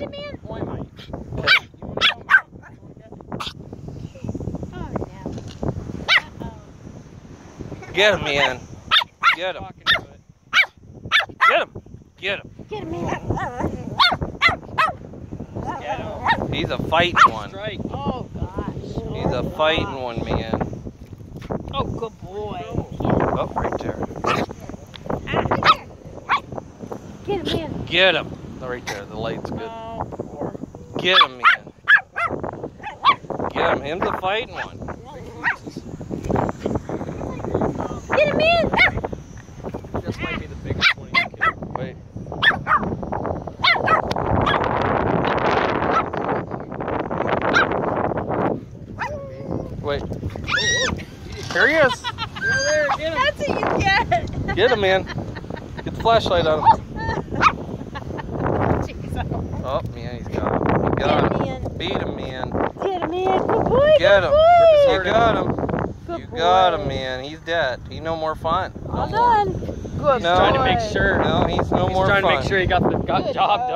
Get him in. Why am I? No. Uh-oh. Get him, man. Get him. Talking to it. Get him. Get him. Get him in. Get him. He's a fighting one. Strike. Oh, gosh. He's a fighting one, man. Oh, good boy. Oh, right there. Ah, get him in. Get him. Oh, right there. The light's good. Oh. Get him, man. Get him. Him's a fighting one. Get him in. This might be the biggest one you killed. Wait. Wait. Here he is. there, get him. That's what you get. Get him, man. Get the flashlight on him. Jeez. Oh, man, he's got him. You got Get him. him. Beat him, man. Get him in. Good boy. Get good him. boy. You got him. Good You boy. got him, man. He's dead. He's no more fun. No Well more. done. Good No. Trying to make sure. No, he's no He's more trying fun. to make sure he got the got Good job done.